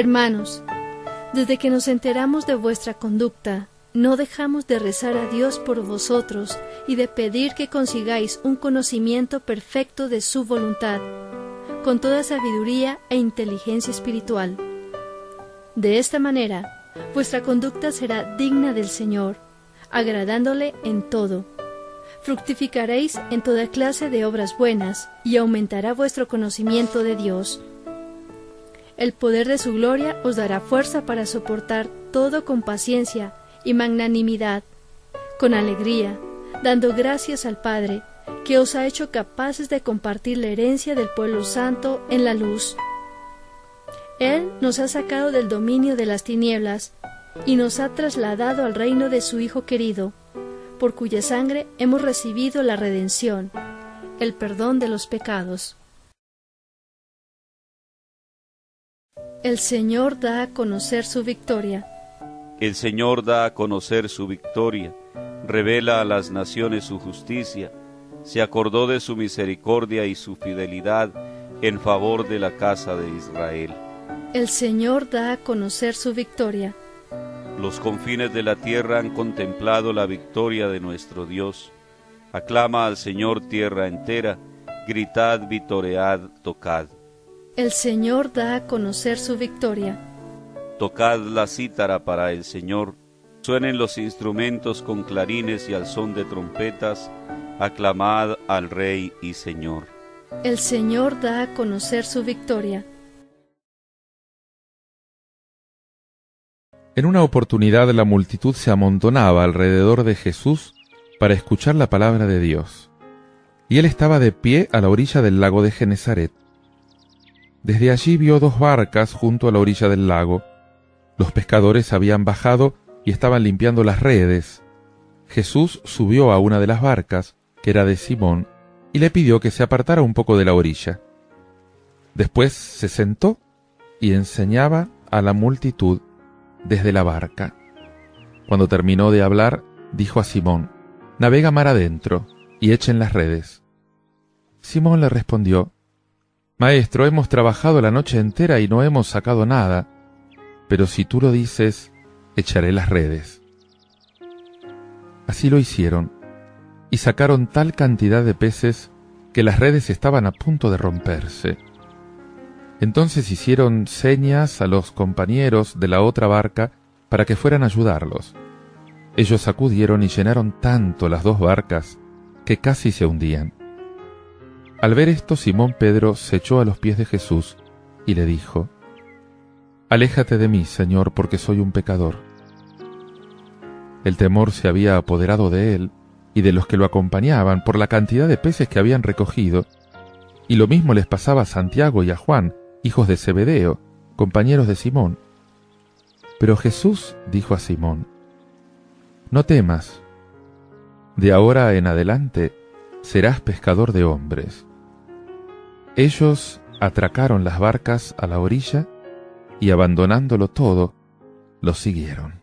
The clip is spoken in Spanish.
Hermanos, desde que nos enteramos de vuestra conducta, no dejamos de rezar a Dios por vosotros y de pedir que consigáis un conocimiento perfecto de su voluntad, con toda sabiduría e inteligencia espiritual. De esta manera, vuestra conducta será digna del Señor, agradándole en todo. Fructificaréis en toda clase de obras buenas y aumentará vuestro conocimiento de Dios el poder de su gloria os dará fuerza para soportar todo con paciencia y magnanimidad, con alegría, dando gracias al Padre, que os ha hecho capaces de compartir la herencia del pueblo santo en la luz. Él nos ha sacado del dominio de las tinieblas y nos ha trasladado al reino de su Hijo querido, por cuya sangre hemos recibido la redención, el perdón de los pecados. El Señor da a conocer su victoria. El Señor da a conocer su victoria, revela a las naciones su justicia, se acordó de su misericordia y su fidelidad en favor de la casa de Israel. El Señor da a conocer su victoria. Los confines de la tierra han contemplado la victoria de nuestro Dios. Aclama al Señor tierra entera, gritad, vitoread, tocad. El Señor da a conocer su victoria. Tocad la cítara para el Señor, suenen los instrumentos con clarines y al son de trompetas, aclamad al Rey y Señor. El Señor da a conocer su victoria. En una oportunidad la multitud se amontonaba alrededor de Jesús para escuchar la palabra de Dios. Y él estaba de pie a la orilla del lago de Genezaret. Desde allí vio dos barcas junto a la orilla del lago. Los pescadores habían bajado y estaban limpiando las redes. Jesús subió a una de las barcas, que era de Simón, y le pidió que se apartara un poco de la orilla. Después se sentó y enseñaba a la multitud desde la barca. Cuando terminó de hablar, dijo a Simón, Navega mar adentro y echen las redes. Simón le respondió, Maestro, hemos trabajado la noche entera y no hemos sacado nada, pero si tú lo dices, echaré las redes. Así lo hicieron, y sacaron tal cantidad de peces que las redes estaban a punto de romperse. Entonces hicieron señas a los compañeros de la otra barca para que fueran a ayudarlos. Ellos acudieron y llenaron tanto las dos barcas que casi se hundían. Al ver esto, Simón Pedro se echó a los pies de Jesús y le dijo, Aléjate de mí, Señor, porque soy un pecador. El temor se había apoderado de él y de los que lo acompañaban por la cantidad de peces que habían recogido, y lo mismo les pasaba a Santiago y a Juan, hijos de Zebedeo, compañeros de Simón. Pero Jesús dijo a Simón, No temas, de ahora en adelante serás pescador de hombres. Ellos atracaron las barcas a la orilla y abandonándolo todo, lo siguieron.